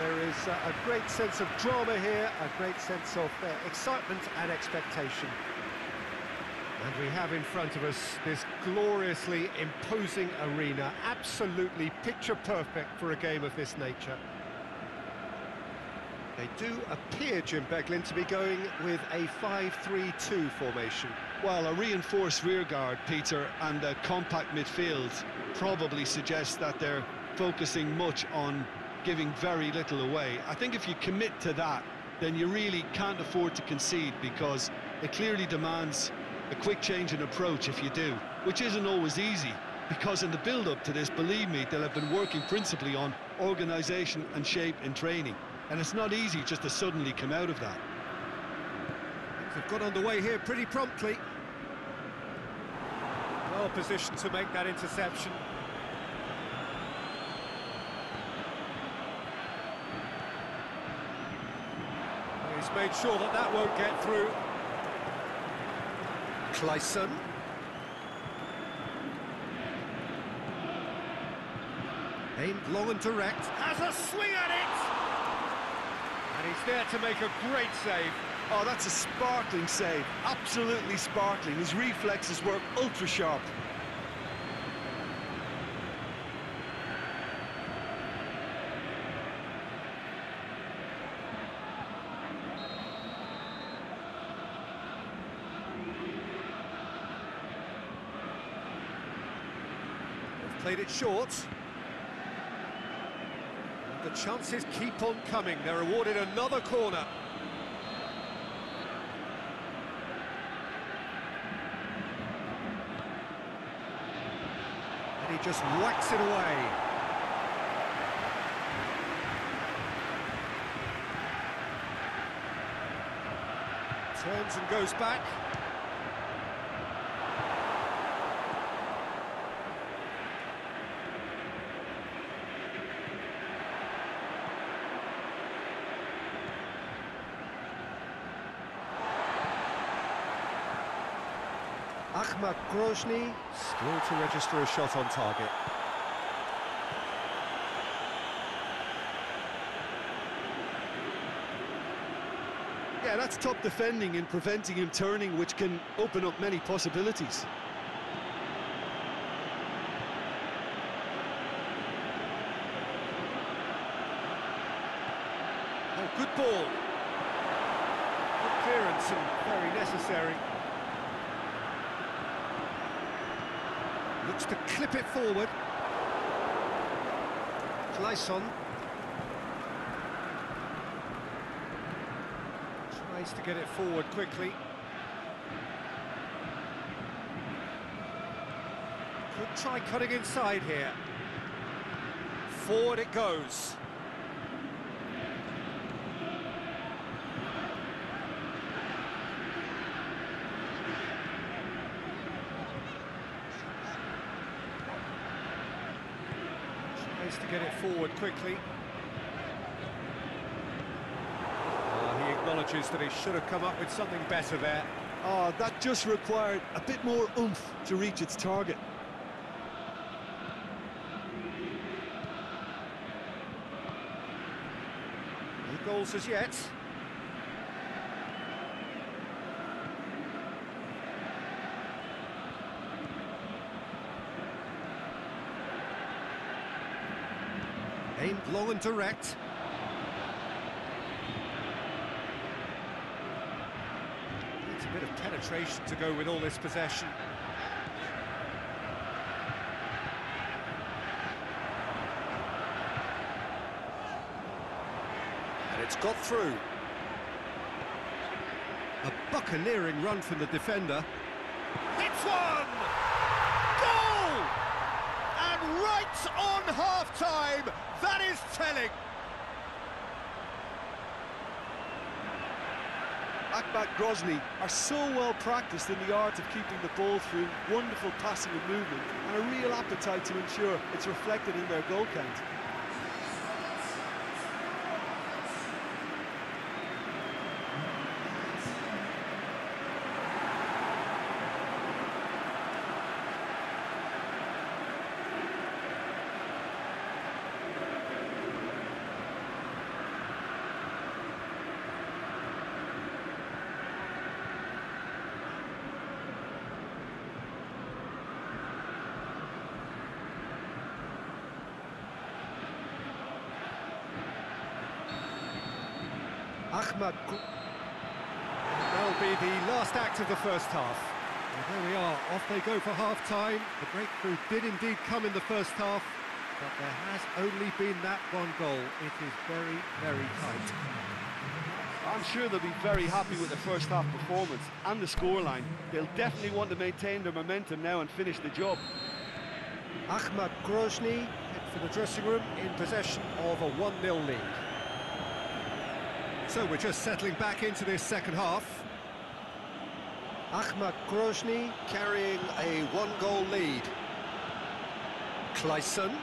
there is uh, a great sense of drama here, a great sense of uh, excitement and expectation. And we have in front of us this gloriously imposing arena, absolutely picture perfect for a game of this nature. They do appear, Jim Beglin, to be going with a 5-3-2 formation. Well, a reinforced rearguard, Peter, and a compact midfield probably suggests that they're focusing much on giving very little away. I think if you commit to that, then you really can't afford to concede because it clearly demands a quick change in approach if you do, which isn't always easy because in the build-up to this, believe me, they'll have been working principally on organisation and shape in training. And it's not easy just to suddenly come out of that. They've got underway here pretty promptly. Well positioned to make that interception. He's made sure that that won't get through. Clayson. Aimed long and direct, has a swing at it! And he's there to make a great save. Oh, that's a sparkling save, absolutely sparkling. His reflexes were ultra Played it short. The chances keep on coming. They're awarded another corner. And he just whacks it away. Turns and goes back. Akhmat Grozny still to register a shot on target. Yeah, that's top defending and preventing him turning, which can open up many possibilities. Oh, good ball. Good clearance and very necessary. Looks to clip it forward. Clayson. Tries to get it forward quickly. Could try cutting inside here. Forward it goes. Tries to get it forward quickly. Oh, he acknowledges that he should have come up with something better there. Oh, that just required a bit more oomph to reach its target. No goals as yet. Aimed long and direct. Needs a bit of penetration to go with all this possession. And it's got through. A buccaneering run from the defender. It's one! Goal! right on half-time. That is telling. Akhmat Grozny are so well practiced in the art of keeping the ball through wonderful passing and movement and a real appetite to ensure it's reflected in their goal count. Ahmad. That'll be the last act of the first half. Well, there we are, off they go for half-time. The breakthrough did indeed come in the first half, but there has only been that one goal. It is very, very tight. I'm sure they'll be very happy with the first half performance and the scoreline. They'll definitely want to maintain their momentum now and finish the job. Akhmat Grozny head for the dressing room in possession of a 1-0 lead. So we're just settling back into this second half. Akhmat Grozny carrying a one-goal lead. Clayson.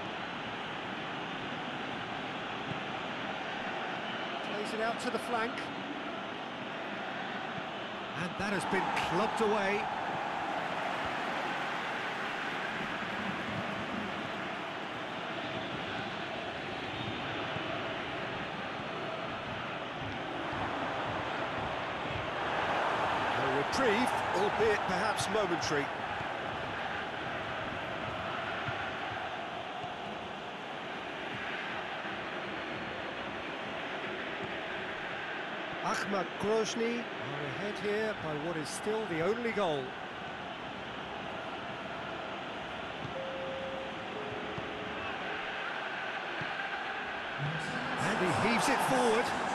Plays it out to the flank. And that has been clubbed away. Reprieve, albeit perhaps momentary. Akhmat Grozny are ahead here by what is still the only goal. And he heaves it forward.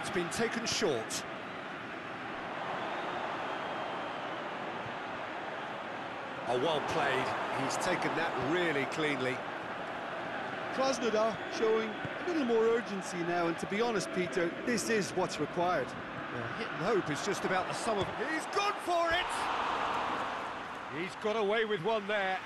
It's been taken short. Oh, well played. He's taken that really cleanly. Krasnodar showing a little more urgency now, and to be honest, Peter, this is what's required. Well, hit and hope is just about the sum of... He's gone for it! He's got away with one there.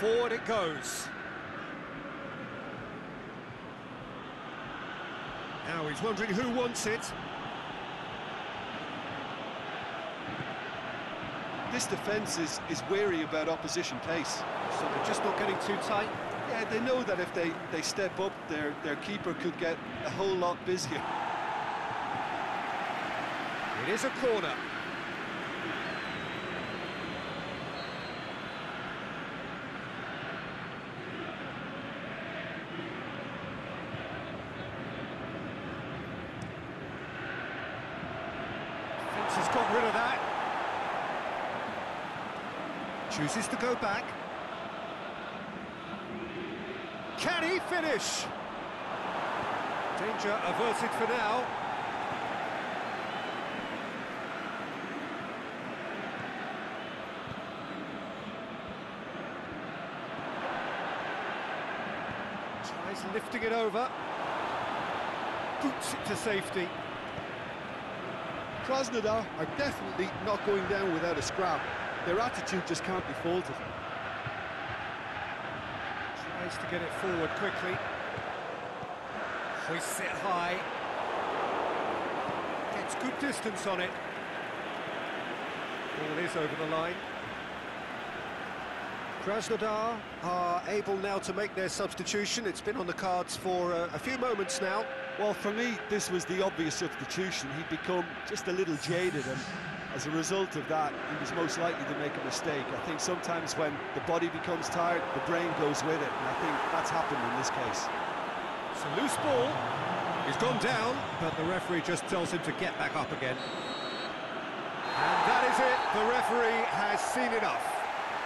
Forward it goes. Now he's wondering who wants it. This defence is, is wary about opposition pace. So they're just not getting too tight. Yeah, they know that if they, they step up, their, their keeper could get a whole lot busier. It is a corner. Defence has got rid of that. Chooses to go back. Can he finish? Danger averted for now. Tries lifting it over. Boots it to safety. Krasnodar are definitely not going down without a scrap. Their attitude just can't be faulted. Tries to get it forward quickly. Hoists it high. Gets good distance on it. Ball is over the line. Krasnodar are able now to make their substitution. It's been on the cards for uh, a few moments now. Well, for me, this was the obvious substitution. He'd become just a little jaded, and as a result of that, he was most likely to make a mistake. I think sometimes when the body becomes tired, the brain goes with it, and I think that's happened in this case. It's a loose ball. He's gone down, but the referee just tells him to get back up again. And that is it. The referee has seen enough.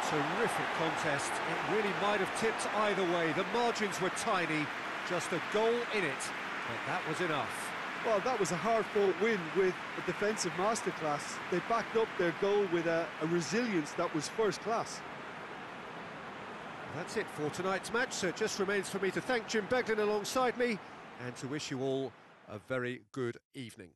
Terrific contest. It really might have tipped either way. The margins were tiny, just a goal in it, but that was enough. Well, that was a hard-fought win with a defensive masterclass. They backed up their goal with a, a resilience that was first class. That's it for tonight's match, so it just remains for me to thank Jim Beglin alongside me and to wish you all a very good evening.